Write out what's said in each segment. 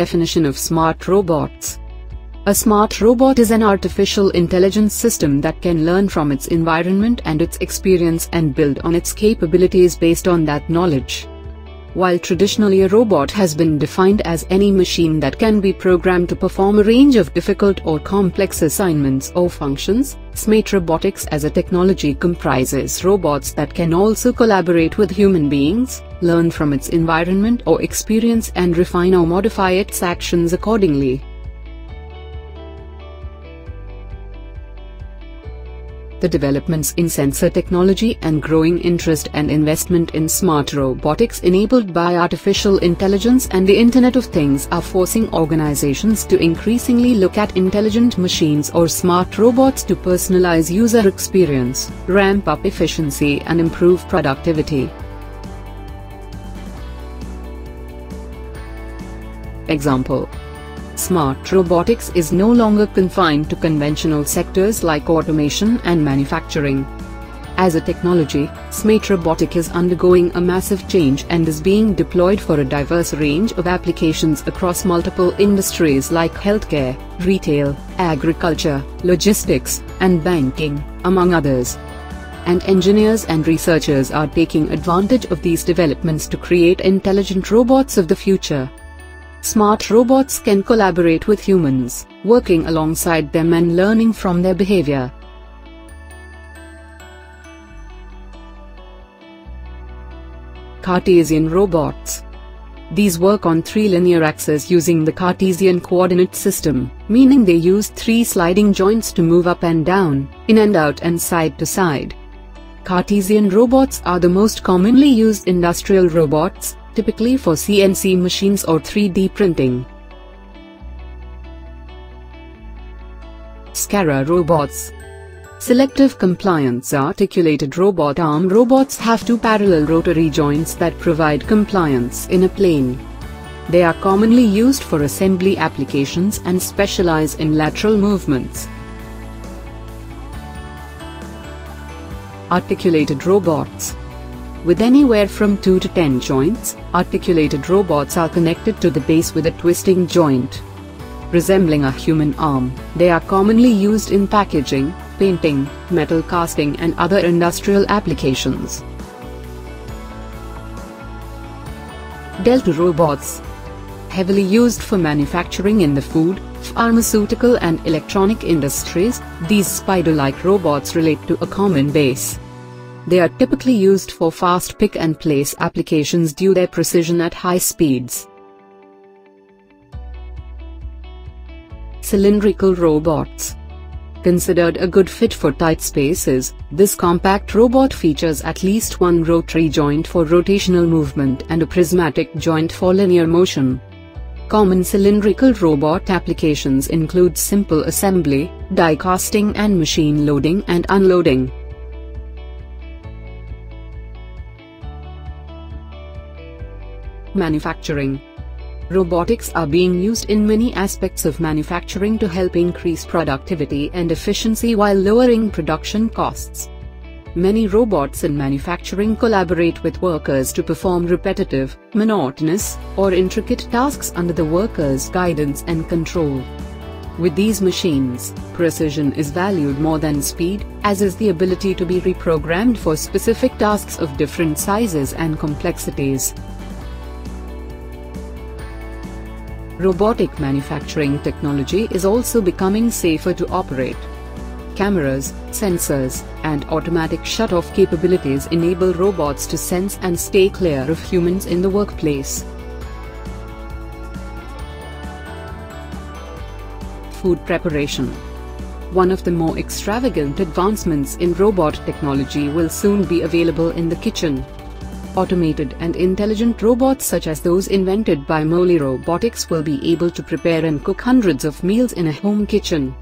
Definition of smart robots. A smart robot is an artificial intelligence system that can learn from its environment and its experience and build on its capabilities based on that knowledge. While traditionally a robot has been defined as any machine that can be programmed to perform a range of difficult or complex assignments or functions, smart robotics as a technology comprises robots that can also collaborate with human beings, learn from its environment or experience and refine or modify its actions accordingly. The developments in sensor technology and growing interest and investment in smart robotics enabled by artificial intelligence and the Internet of Things are forcing organizations to increasingly look at intelligent machines or smart robots to personalize user experience, ramp up efficiency and improve productivity. Example Smart robotics is no longer confined to conventional sectors like automation and manufacturing. As a technology, smart robotic is undergoing a massive change and is being deployed for a diverse range of applications across multiple industries like healthcare, retail, agriculture, logistics, and banking, among others. And engineers and researchers are taking advantage of these developments to create intelligent robots of the future. Smart robots can collaborate with humans, working alongside them and learning from their behavior. Cartesian robots. These work on three linear axes using the Cartesian coordinate system, meaning they use three sliding joints to move up and down, in and out and side to side. Cartesian robots are the most commonly used industrial robots, typically for CNC machines or 3D printing. SCARA robots Selective compliance articulated robot arm robots have two parallel rotary joints that provide compliance in a plane. They are commonly used for assembly applications and specialize in lateral movements. Articulated robots with anywhere from 2 to 10 joints, articulated robots are connected to the base with a twisting joint. Resembling a human arm, they are commonly used in packaging, painting, metal casting and other industrial applications. Delta robots Heavily used for manufacturing in the food, pharmaceutical and electronic industries, these spider-like robots relate to a common base. They are typically used for fast pick and place applications due their precision at high speeds. Cylindrical robots Considered a good fit for tight spaces, this compact robot features at least one rotary joint for rotational movement and a prismatic joint for linear motion. Common cylindrical robot applications include simple assembly, die casting and machine loading and unloading. Manufacturing Robotics are being used in many aspects of manufacturing to help increase productivity and efficiency while lowering production costs. Many robots in manufacturing collaborate with workers to perform repetitive, monotonous, or intricate tasks under the worker's guidance and control. With these machines, precision is valued more than speed, as is the ability to be reprogrammed for specific tasks of different sizes and complexities. Robotic manufacturing technology is also becoming safer to operate. Cameras, sensors, and automatic shut-off capabilities enable robots to sense and stay clear of humans in the workplace. Food preparation One of the more extravagant advancements in robot technology will soon be available in the kitchen. Automated and intelligent robots such as those invented by Moley Robotics will be able to prepare and cook hundreds of meals in a home kitchen.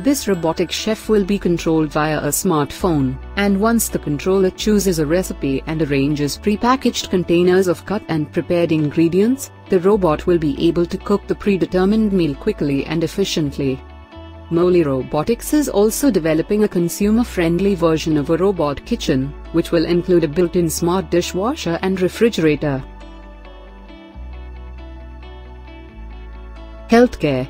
This robotic chef will be controlled via a smartphone, and once the controller chooses a recipe and arranges prepackaged containers of cut and prepared ingredients, the robot will be able to cook the predetermined meal quickly and efficiently. Moley Robotics is also developing a consumer-friendly version of a robot kitchen, which will include a built-in smart dishwasher and refrigerator. Healthcare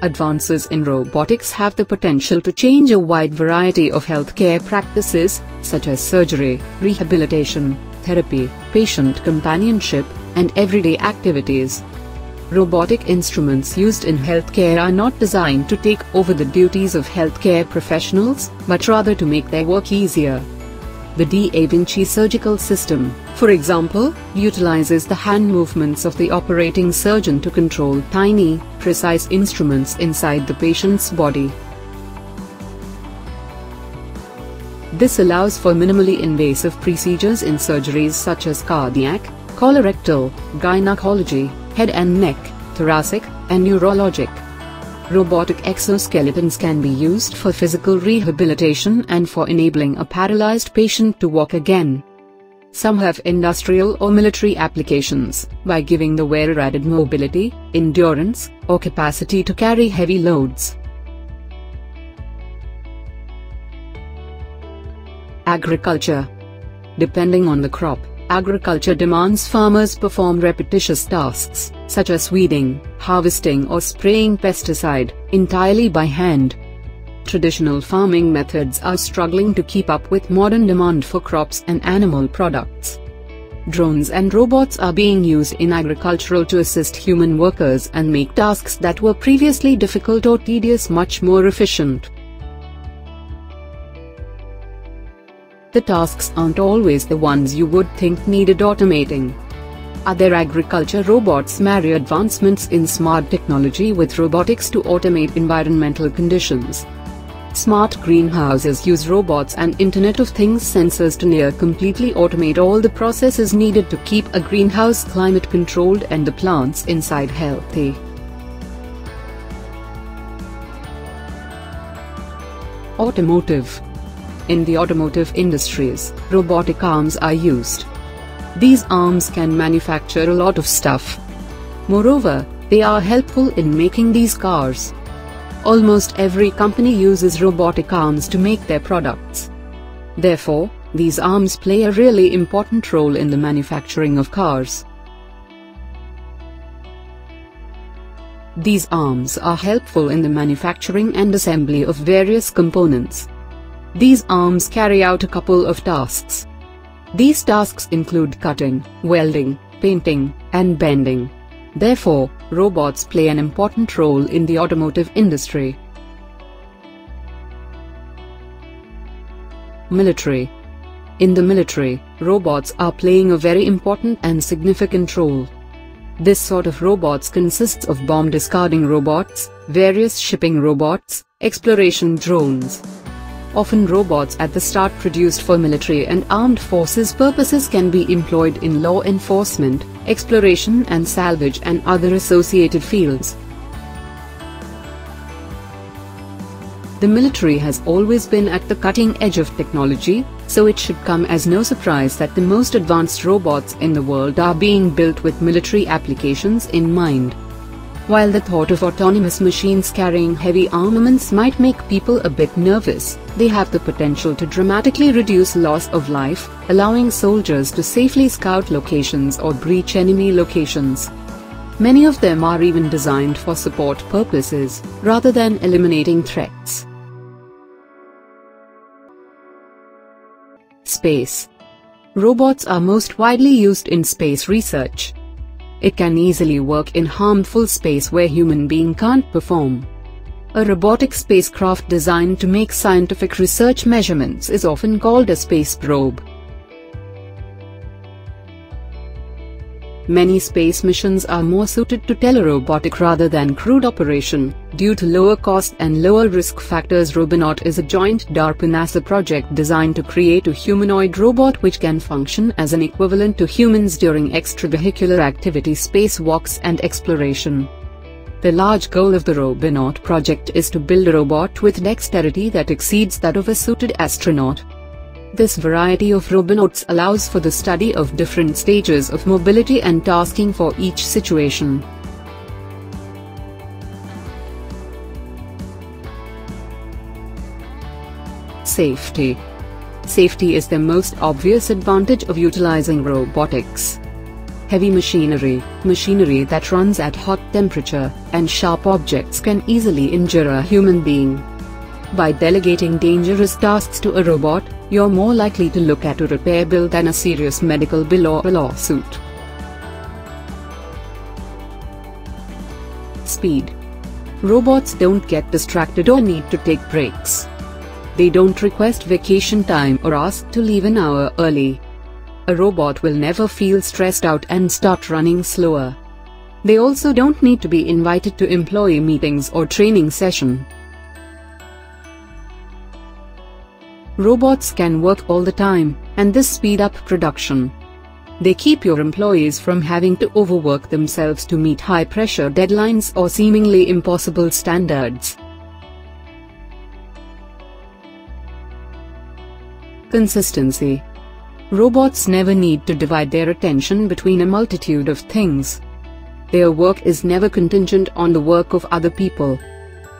Advances in robotics have the potential to change a wide variety of healthcare practices, such as surgery, rehabilitation, therapy, patient companionship, and everyday activities. Robotic instruments used in healthcare are not designed to take over the duties of healthcare professionals, but rather to make their work easier. The Da Vinci surgical system, for example, utilizes the hand movements of the operating surgeon to control tiny, precise instruments inside the patient's body. This allows for minimally invasive procedures in surgeries such as cardiac, colorectal, gynecology, head and neck, thoracic, and neurologic. Robotic exoskeletons can be used for physical rehabilitation and for enabling a paralyzed patient to walk again. Some have industrial or military applications, by giving the wearer added mobility, endurance, or capacity to carry heavy loads. Agriculture Depending on the crop, agriculture demands farmers perform repetitious tasks, such as weeding, harvesting or spraying pesticide, entirely by hand. Traditional farming methods are struggling to keep up with modern demand for crops and animal products. Drones and robots are being used in agricultural to assist human workers and make tasks that were previously difficult or tedious much more efficient. The tasks aren't always the ones you would think needed automating. Other agriculture robots marry advancements in smart technology with robotics to automate environmental conditions. Smart greenhouses use robots and Internet of Things sensors to near completely automate all the processes needed to keep a greenhouse climate controlled and the plants inside healthy. Automotive in the automotive industries, robotic arms are used. These arms can manufacture a lot of stuff. Moreover, they are helpful in making these cars. Almost every company uses robotic arms to make their products. Therefore, these arms play a really important role in the manufacturing of cars. These arms are helpful in the manufacturing and assembly of various components. These arms carry out a couple of tasks. These tasks include cutting, welding, painting, and bending. Therefore, robots play an important role in the automotive industry. Military In the military, robots are playing a very important and significant role. This sort of robots consists of bomb discarding robots, various shipping robots, exploration drones, Often robots at the start produced for military and armed forces purposes can be employed in law enforcement, exploration and salvage and other associated fields. The military has always been at the cutting edge of technology, so it should come as no surprise that the most advanced robots in the world are being built with military applications in mind. While the thought of autonomous machines carrying heavy armaments might make people a bit nervous, they have the potential to dramatically reduce loss of life, allowing soldiers to safely scout locations or breach enemy locations. Many of them are even designed for support purposes, rather than eliminating threats. Space Robots are most widely used in space research. It can easily work in harmful space where human being can't perform. A robotic spacecraft designed to make scientific research measurements is often called a space probe. Many space missions are more suited to telerobotic rather than crewed operation, due to lower cost and lower risk factors Robonaut is a joint DARPA-NASA project designed to create a humanoid robot which can function as an equivalent to humans during extravehicular activity spacewalks and exploration. The large goal of the Robonaut project is to build a robot with dexterity that exceeds that of a suited astronaut. This variety of robonauts allows for the study of different stages of mobility and tasking for each situation. Safety Safety is the most obvious advantage of utilizing robotics. Heavy machinery, machinery that runs at hot temperature, and sharp objects can easily injure a human being. By delegating dangerous tasks to a robot, you're more likely to look at a repair bill than a serious medical bill or a lawsuit. Speed. Robots don't get distracted or need to take breaks. They don't request vacation time or ask to leave an hour early. A robot will never feel stressed out and start running slower. They also don't need to be invited to employee meetings or training session. Robots can work all the time, and this speed up production. They keep your employees from having to overwork themselves to meet high-pressure deadlines or seemingly impossible standards. Consistency Robots never need to divide their attention between a multitude of things. Their work is never contingent on the work of other people.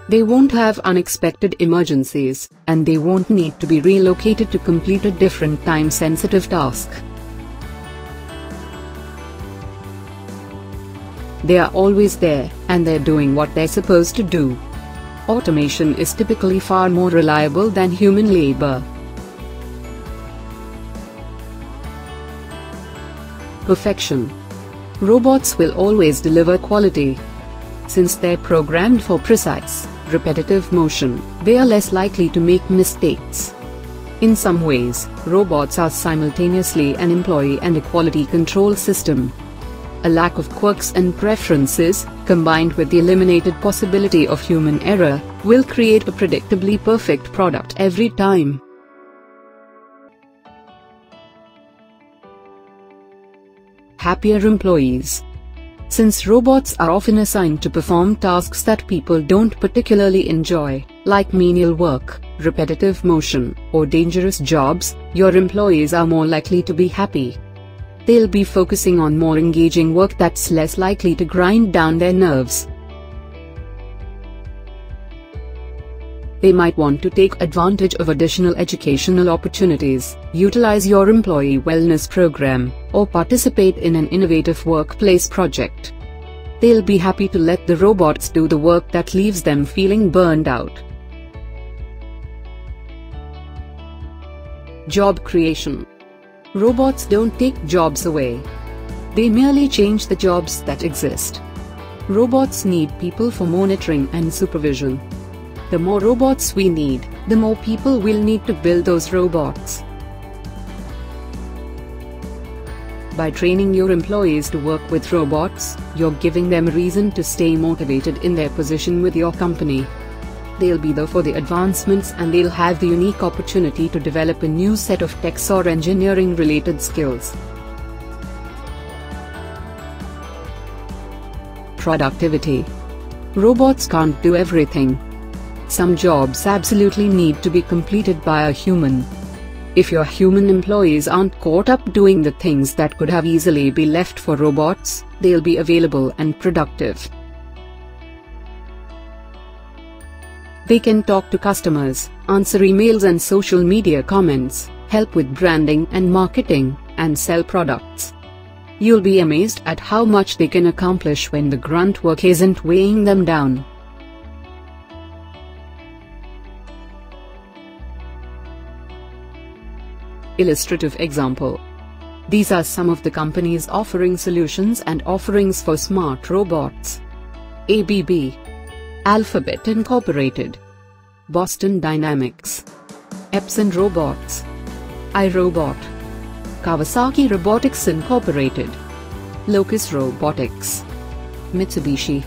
They won't have unexpected emergencies, and they won't need to be relocated to complete a different time-sensitive task. They are always there, and they're doing what they're supposed to do. Automation is typically far more reliable than human labor. Perfection. Robots will always deliver quality. Since they're programmed for precise, repetitive motion, they are less likely to make mistakes. In some ways, robots are simultaneously an employee and a quality control system. A lack of quirks and preferences, combined with the eliminated possibility of human error, will create a predictably perfect product every time. happier employees. Since robots are often assigned to perform tasks that people don't particularly enjoy, like menial work, repetitive motion, or dangerous jobs, your employees are more likely to be happy. They'll be focusing on more engaging work that's less likely to grind down their nerves. They might want to take advantage of additional educational opportunities, utilize your employee wellness program, or participate in an innovative workplace project. They'll be happy to let the robots do the work that leaves them feeling burned out. Job creation. Robots don't take jobs away. They merely change the jobs that exist. Robots need people for monitoring and supervision. The more robots we need, the more people will need to build those robots. By training your employees to work with robots, you're giving them a reason to stay motivated in their position with your company. They'll be there for the advancements and they'll have the unique opportunity to develop a new set of techs or engineering related skills. Productivity Robots can't do everything, some jobs absolutely need to be completed by a human. If your human employees aren't caught up doing the things that could have easily be left for robots, they'll be available and productive. They can talk to customers, answer emails and social media comments, help with branding and marketing, and sell products. You'll be amazed at how much they can accomplish when the grunt work isn't weighing them down. Illustrative example. These are some of the companies offering solutions and offerings for smart robots. ABB. Alphabet Incorporated. Boston Dynamics. Epson Robots. iRobot. Kawasaki Robotics Incorporated. Locus Robotics. Mitsubishi.